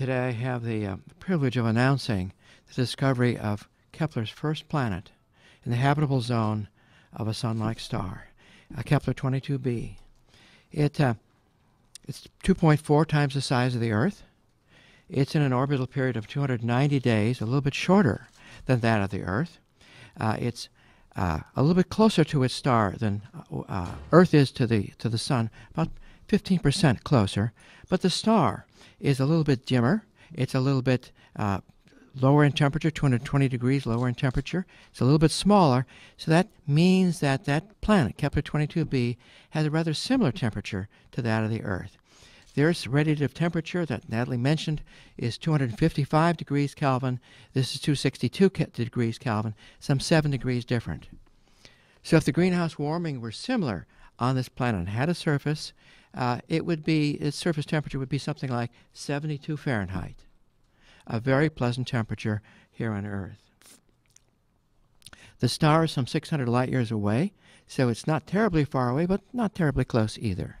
today I have the uh, privilege of announcing the discovery of Kepler's first planet in the habitable zone of a sun-like star, uh, Kepler 22b. It, uh, it's 2.4 times the size of the Earth. It's in an orbital period of 290 days, a little bit shorter than that of the Earth. Uh, it's uh, a little bit closer to its star than uh, Earth is to the to the Sun, about 15% closer. But the star is a little bit dimmer. It's a little bit uh, lower in temperature, 220 degrees lower in temperature. It's a little bit smaller. So that means that that planet, Kepler 22b, has a rather similar temperature to that of the Earth. The Earth's radiative temperature that Natalie mentioned is 255 degrees Kelvin. This is 262 degrees Kelvin, some 7 degrees different. So if the greenhouse warming were similar on this planet and had a surface, uh, it would be its surface temperature would be something like 72 Fahrenheit, a very pleasant temperature here on Earth. The star is some 600 light years away, so it's not terribly far away, but not terribly close either.